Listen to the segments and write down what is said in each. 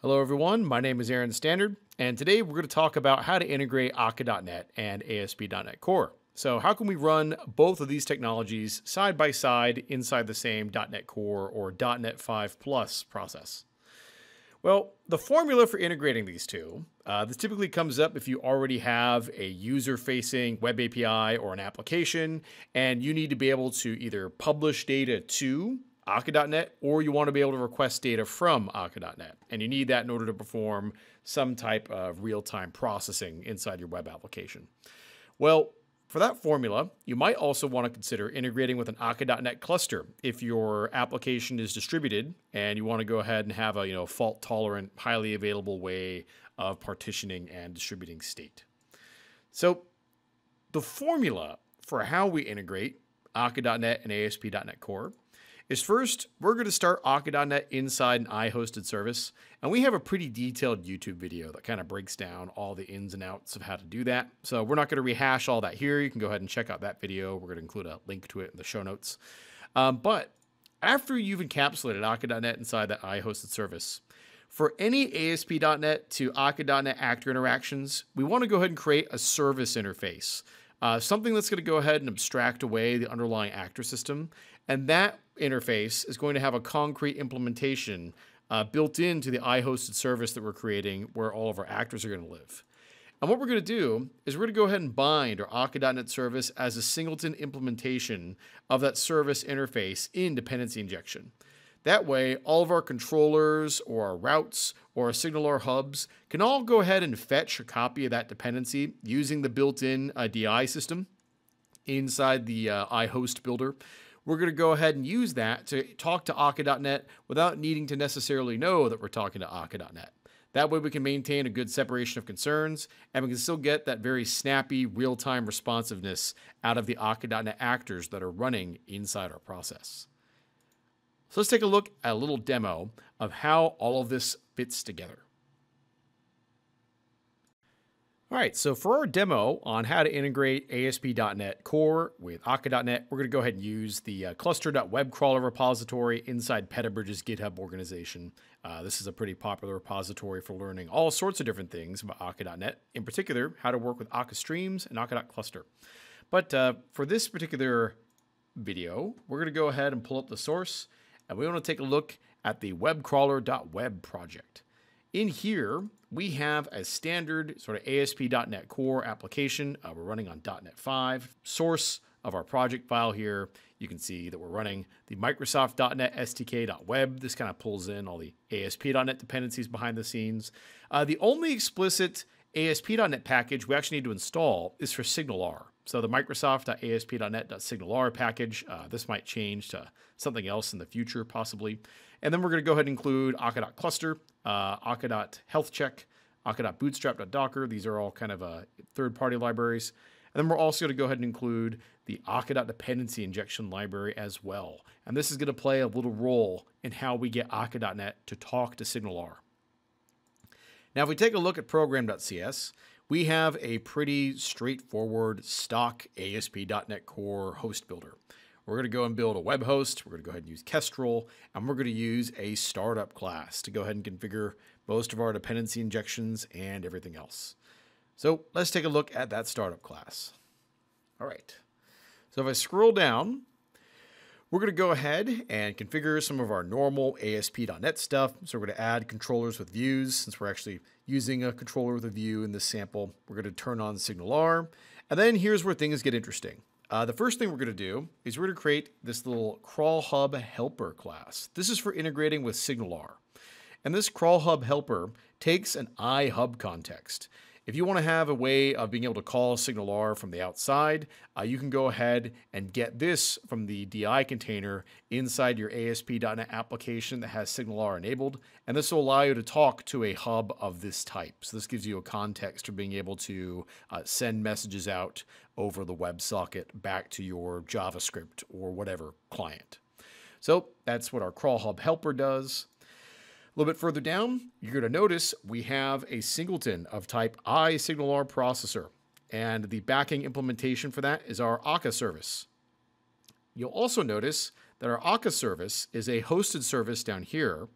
Hello, everyone. My name is Aaron Stannard, and today we're going to talk about how to integrate Akka.NET and ASP.NET Core. So, how can we run both of these technologies side by side inside the same .NET Core or .NET 5 Plus process? Well, the formula for integrating these two, uh, this typically comes up if you already have a user-facing web API or an application, and you need to be able to either publish data to Akka.NET, or you want to be able to request data from Akka.NET. And you need that in order to perform some type of real time processing inside your web application. Well, for that formula, you might also want to consider integrating with an Akka.NET cluster if your application is distributed and you want to go ahead and have a you know fault tolerant, highly available way of partitioning and distributing state. So the formula for how we integrate Akka.NET and ASP.NET Core is first, we're going to start Akka.NET inside an iHosted service. And we have a pretty detailed YouTube video that kind of breaks down all the ins and outs of how to do that. So we're not going to rehash all that here. You can go ahead and check out that video. We're going to include a link to it in the show notes. Um, but after you've encapsulated Akka.NET inside that iHosted service, for any ASP.NET to Akka.NET actor interactions, we want to go ahead and create a service interface. Uh, something that's going to go ahead and abstract away the underlying actor system. And that interface is going to have a concrete implementation uh, built into the iHosted service that we're creating where all of our actors are going to live. And what we're going to do is we're going to go ahead and bind our Akka.NET service as a singleton implementation of that service interface in dependency injection. That way, all of our controllers or our routes or our SignalR hubs can all go ahead and fetch a copy of that dependency using the built-in uh, DI system inside the uh, iHost builder we're going to go ahead and use that to talk to Akka.NET without needing to necessarily know that we're talking to Akka.NET. That way we can maintain a good separation of concerns and we can still get that very snappy real-time responsiveness out of the Akka.NET actors that are running inside our process. So let's take a look at a little demo of how all of this fits together. All right, so for our demo on how to integrate ASP.NET Core with Akka.NET, we're going to go ahead and use the uh, cluster.webcrawler repository inside Petabridge's GitHub organization. Uh, this is a pretty popular repository for learning all sorts of different things about Akka.NET, in particular, how to work with Akka Streams and Akka.Cluster. But uh, for this particular video, we're going to go ahead and pull up the source, and we want to take a look at the webcrawler.web project. In here, we have a standard sort of ASP.NET Core application. Uh, we're running on .NET 5. Source of our project file here, you can see that we're running the Microsoft.NET SDK.web. This kind of pulls in all the ASP.NET dependencies behind the scenes. Uh, the only explicit ASP.NET package we actually need to install is for SignalR. So the Microsoft.asp.NET.SignalR package, uh, this might change to something else in the future, possibly. And then we're going to go ahead and include Akka.cluster, uh, Akka.healthcheck, Akka.bootstrap.docker. These are all kind of uh, third-party libraries. And then we're also going to go ahead and include the Akka.dependency injection library as well. And this is going to play a little role in how we get Akka.NET to talk to SignalR. Now, if we take a look at program.cs, we have a pretty straightforward stock ASP.NET Core host builder. We're going to go and build a web host. We're going to go ahead and use Kestrel, and we're going to use a startup class to go ahead and configure most of our dependency injections and everything else. So let's take a look at that startup class. All right. So if I scroll down, we're going to go ahead and configure some of our normal ASP.NET stuff. So we're going to add controllers with views since we're actually using a controller with a view in this sample. We're going to turn on SignalR. And then here's where things get interesting. Uh, the first thing we're going to do is we're going to create this little crawl hub helper class. This is for integrating with SignalR. And this crawl hub helper takes an iHub context. If you want to have a way of being able to call SignalR from the outside, uh, you can go ahead and get this from the DI container inside your ASP.NET application that has SignalR enabled, and this will allow you to talk to a hub of this type. So this gives you a context for being able to uh, send messages out over the WebSocket back to your JavaScript or whatever client. So that's what our crawl hub helper does. A little bit further down, you're going to notice we have a singleton of type iSignalR processor, and the backing implementation for that is our Akka service. You'll also notice that our Akka service is a hosted service down here,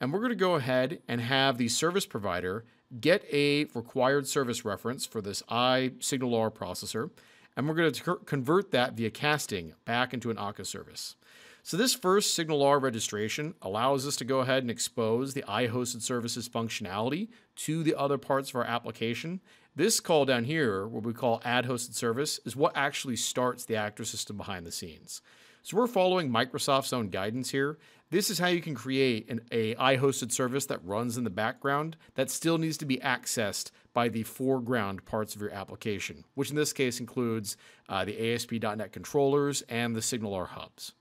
And we're going to go ahead and have the service provider get a required service reference for this iSignalR processor, and we're going to convert that via casting back into an Akka service. So this first SignalR registration allows us to go ahead and expose the iHosted services functionality to the other parts of our application. This call down here, what we call add hosted service, is what actually starts the actor system behind the scenes. So we're following Microsoft's own guidance here. This is how you can create an a iHosted service that runs in the background that still needs to be accessed by the foreground parts of your application, which in this case includes uh, the ASP.NET controllers and the SignalR hubs.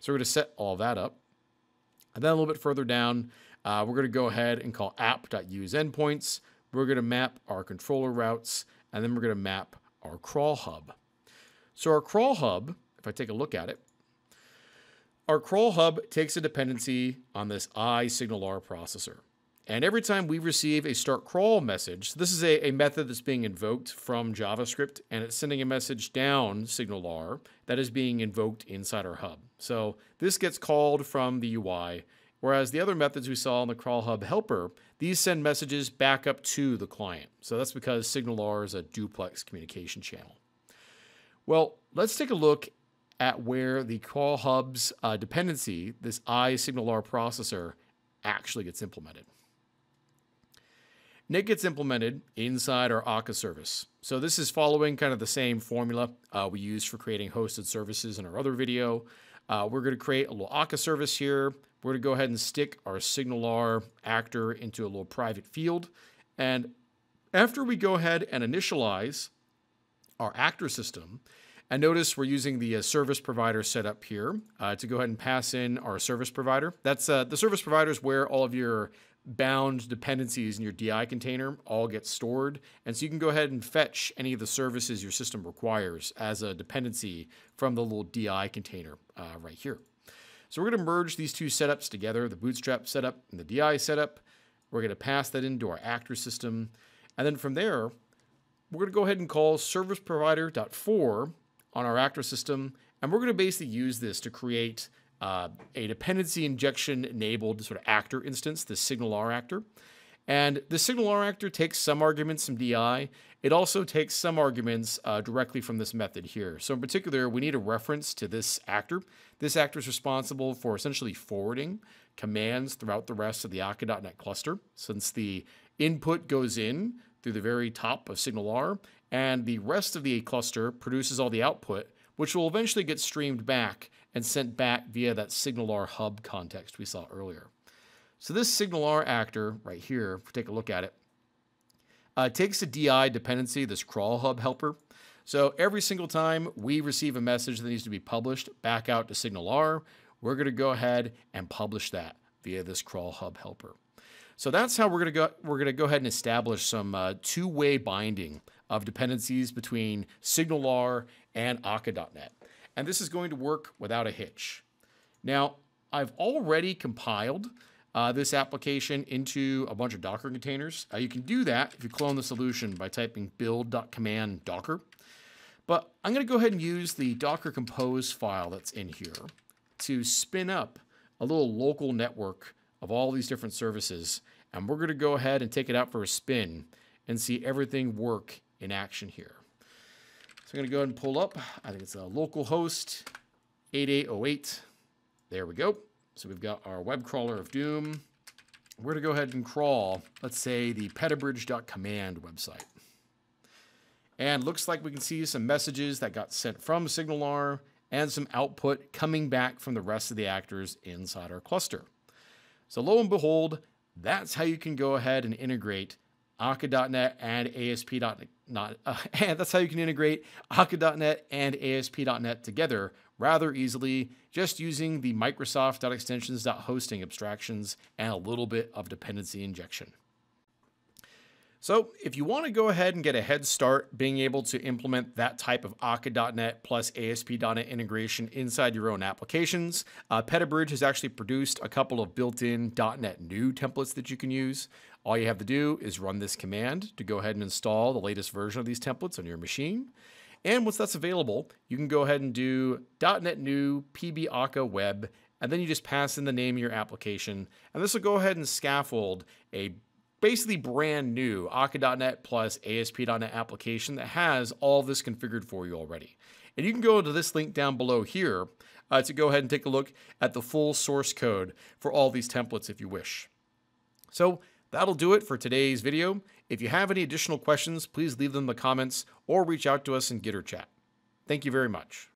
So we're going to set all that up. And then a little bit further down, uh, we're going to go ahead and call app.useEndpoints. We're going to map our controller routes, and then we're going to map our crawl hub. So our crawl hub, if I take a look at it, our crawl hub takes a dependency on this iSignalR processor. And every time we receive a start crawl message, this is a, a method that's being invoked from JavaScript, and it's sending a message down SignalR that is being invoked inside our hub. So this gets called from the UI, whereas the other methods we saw in the crawl hub helper, these send messages back up to the client. So that's because SignalR is a duplex communication channel. Well, let's take a look at where the crawl hub's uh, dependency, this iSignalR processor, actually gets implemented. It gets implemented inside our Akka service. So this is following kind of the same formula uh, we used for creating hosted services in our other video. Uh, we're going to create a little Akka service here. We're going to go ahead and stick our SignalR actor into a little private field. And after we go ahead and initialize our actor system, and notice we're using the uh, service provider setup here uh, to go ahead and pass in our service provider. That's uh, the service provider is where all of your bound dependencies in your DI container all get stored. And so you can go ahead and fetch any of the services your system requires as a dependency from the little DI container uh, right here. So we're going to merge these two setups together, the Bootstrap setup and the DI setup. We're going to pass that into our actor system. And then from there, we're going to go ahead and call service provider.for on our actor system. And we're going to basically use this to create uh, a dependency injection enabled sort of actor instance, the SignalR actor. And the SignalR actor takes some arguments from DI. It also takes some arguments uh, directly from this method here. So in particular, we need a reference to this actor. This actor is responsible for essentially forwarding commands throughout the rest of the Akka.NET cluster, since the input goes in through the very top of SignalR, and the rest of the cluster produces all the output, which will eventually get streamed back and sent back via that SignalR hub context we saw earlier. So this SignalR actor right here, if we take a look at it, uh, takes a DI dependency, this crawl hub helper. So every single time we receive a message that needs to be published back out to SignalR, we're going to go ahead and publish that via this crawl hub helper. So that's how we're going to go. We're going to go ahead and establish some uh, two-way binding of dependencies between SignalR and Akka.NET and this is going to work without a hitch. Now, I've already compiled uh, this application into a bunch of Docker containers. Uh, you can do that if you clone the solution by typing build.command docker. But I'm going to go ahead and use the docker compose file that's in here to spin up a little local network of all these different services. And we're going to go ahead and take it out for a spin and see everything work in action here. So I'm going to go ahead and pull up. I think it's a local host 8808. There we go. So we've got our web crawler of doom. We're going to go ahead and crawl, let's say, the petabridge.command website. And looks like we can see some messages that got sent from SignalR and some output coming back from the rest of the actors inside our cluster. So lo and behold, that's how you can go ahead and integrate Akka.NET and ASP.NET. Uh, and that's how you can integrate Akka.NET and ASP.NET together rather easily, just using the Microsoft.extensions.hosting abstractions and a little bit of dependency injection. So if you want to go ahead and get a head start being able to implement that type of Akka.NET plus ASP.NET integration inside your own applications, uh, Petabridge has actually produced a couple of built-in .NET new templates that you can use. All you have to do is run this command to go ahead and install the latest version of these templates on your machine. And once that's available, you can go ahead and do .NET New PB Akka Web and then you just pass in the name of your application, and this will go ahead and scaffold a basically brand new Akka.NET plus ASP.NET application that has all this configured for you already. And you can go to this link down below here uh, to go ahead and take a look at the full source code for all these templates if you wish. So that'll do it for today's video. If you have any additional questions, please leave them in the comments or reach out to us in Gitter chat. Thank you very much.